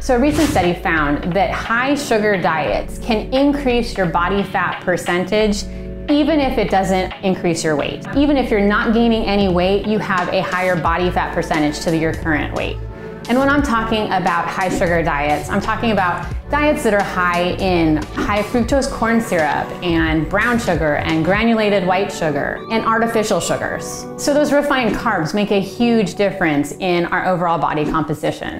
So, a recent study found that high sugar diets can increase your body fat percentage even if it doesn't increase your weight. Even if you're not gaining any weight, you have a higher body fat percentage to your current weight. And when I'm talking about high sugar diets, I'm talking about diets that are high in high fructose corn syrup and brown sugar and granulated white sugar and artificial sugars. So those refined carbs make a huge difference in our overall body composition.